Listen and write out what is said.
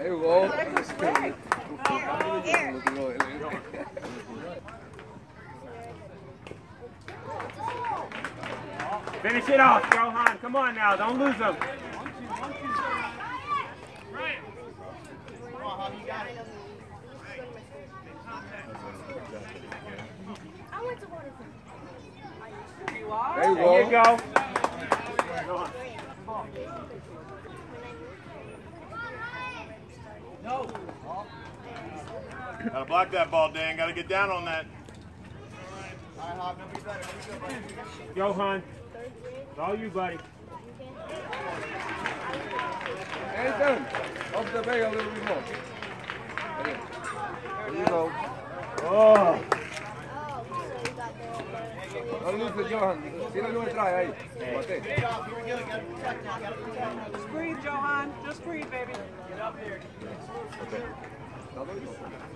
There you go. Finish it off, Johan. Come on now. Don't lose them. There you There you go. Gotta block that ball, Dan. Gotta get down on that. Johan. It's all you, buddy. Nathan, up the bay a little bit more. There you go. Oh. No luces, Johan. Tírale un traje ahí. Mate. Just breathe, Johan. Just breathe, baby. Está Double?